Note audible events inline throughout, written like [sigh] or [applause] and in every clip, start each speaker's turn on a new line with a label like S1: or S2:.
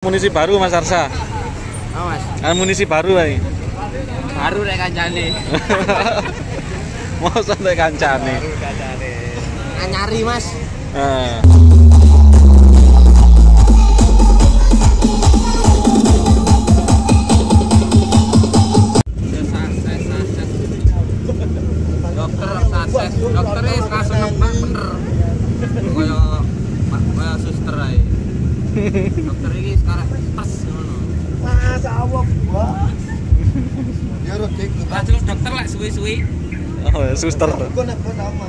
S1: Amunisi baru Mas Arsa.
S2: Oh, Mas.
S1: Amunisi baru ae.
S2: Baru rek kancane. [laughs]
S1: Mau santai kancane.
S2: Baru kancane. Anyari, Mas.
S1: Eh.
S2: Dokter sukses. Dokternya sekarang seneng banget bener. Kaya kaya suster ae. Dokter ini sekarang pas ngono.
S3: Masa Allah gua. Ya rodek.
S2: Lah terus dokter lah suwi-suwi.
S1: Oh, ya, suster.
S3: Gua nak sama.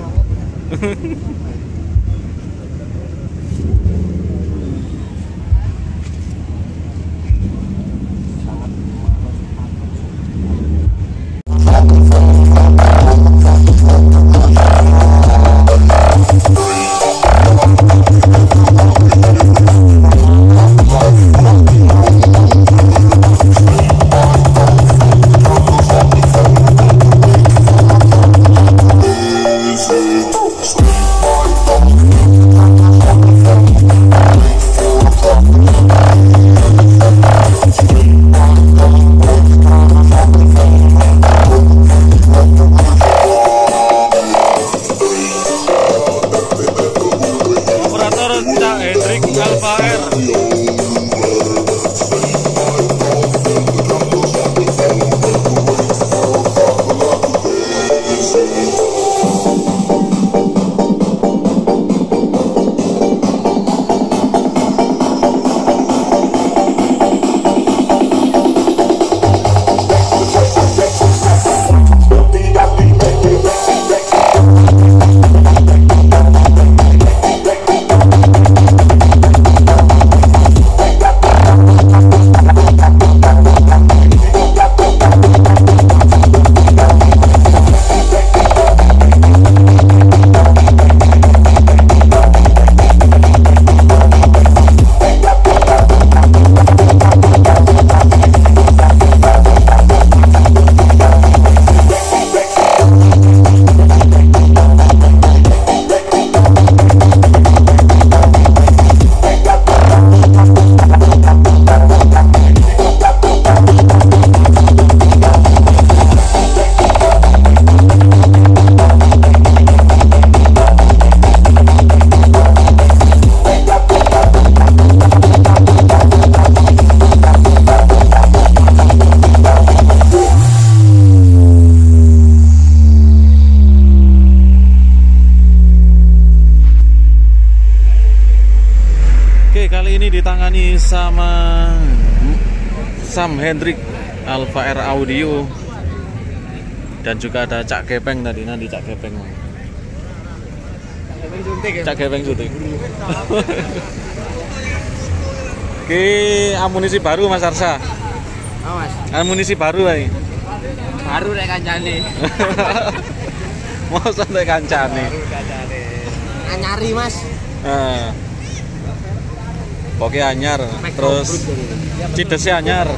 S1: Sam Hendrik Alfa R Audio dan juga ada Cak Gepeng tadi nanti Cak Gepeng Cak Gepeng syuting [laughs] Oke, amunisi baru Mas Arsa.
S2: Oh, Mas.
S1: Amunisi baru ae.
S2: Baru rek kancane. [laughs]
S1: Mau santai kancane.
S2: Baru kancane. Anyari, Mas.
S1: Eh. Oke anyar, terus cidesnya anyar.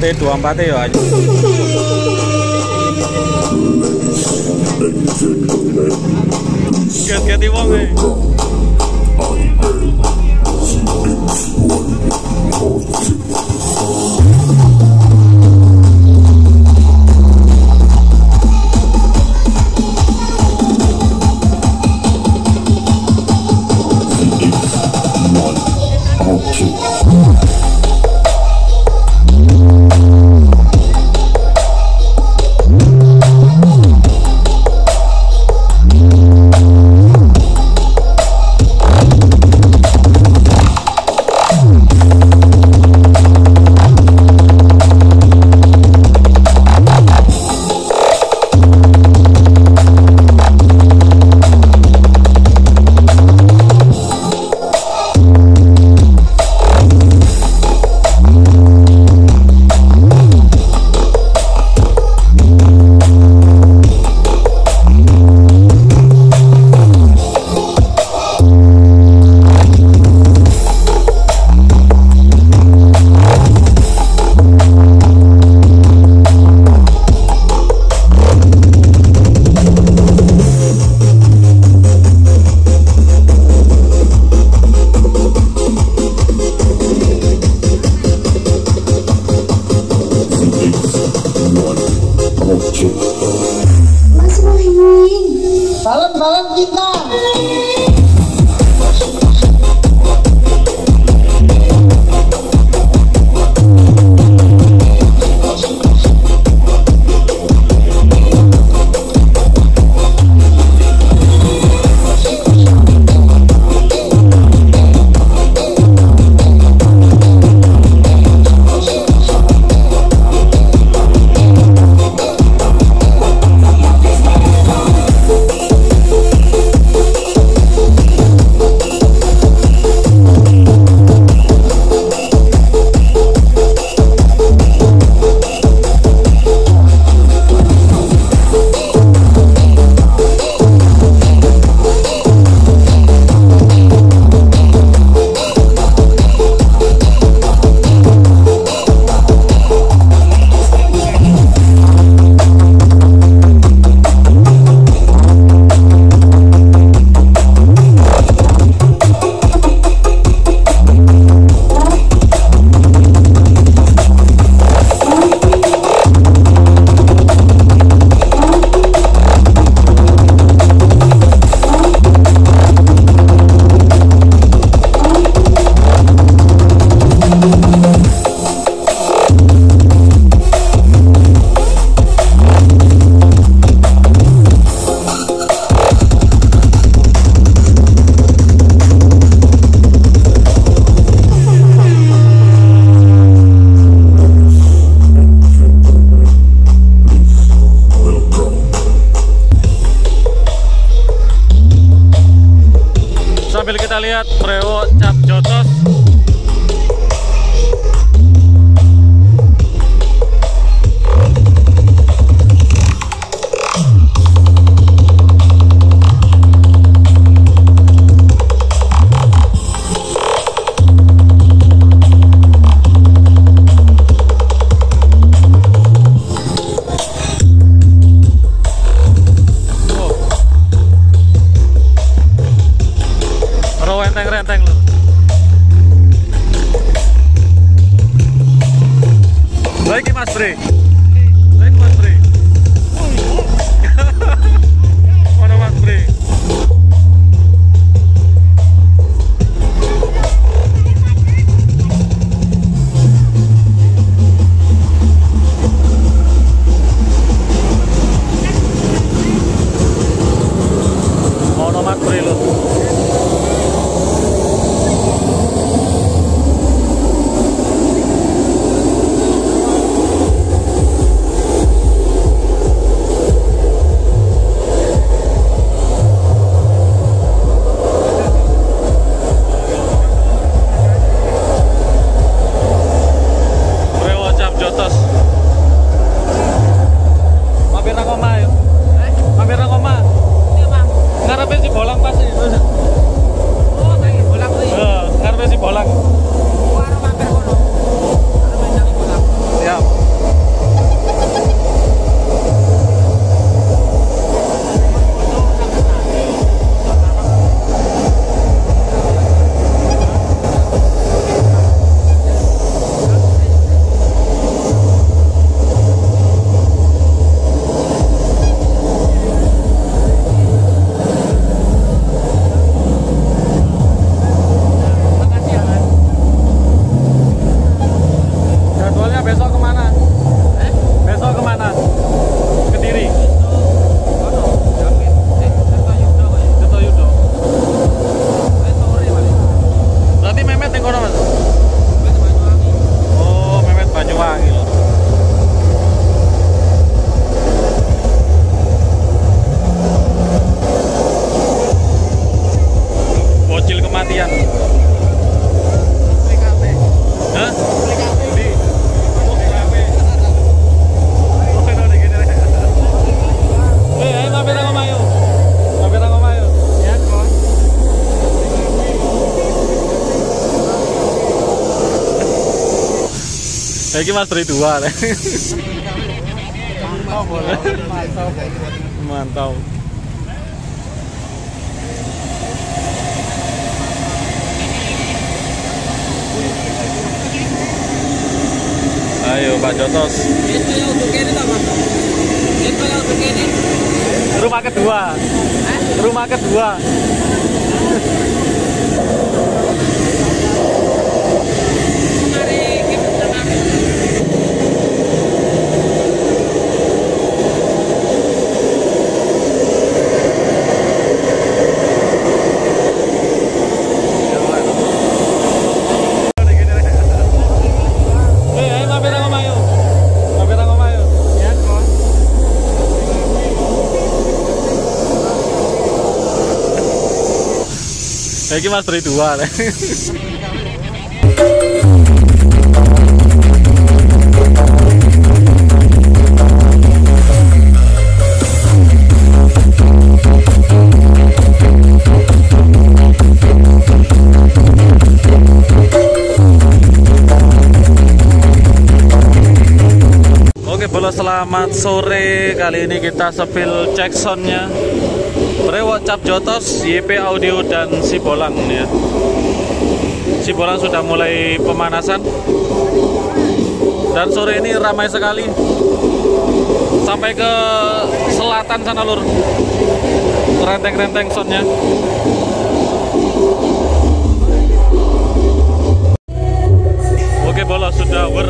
S1: T24 ya anyar. Get-geti wong e. Oh, রে Iki Mas Tri dua nih. Mantap. Ayo Pak Jotos,
S2: Itu yang untuk kene ta, Mas? Itu yang untuk kene.
S1: rumah kedua. Rumah kedua. Iki Mas Tri dua. Oke bolo selamat sore Kali ini kita sepil cek Brewok Cap Jotos, YP Audio dan Sibolang ya. Sibolang sudah mulai pemanasan. Dan sore ini ramai sekali. Sampai ke selatan sana lur. Renteng-renteng soundnya. Oke bola sudah wer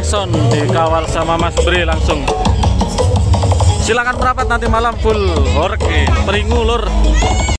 S1: sound dikawal sama Mas Bri langsung. Silakan merapat nanti malam full horek nih. Peringu lur.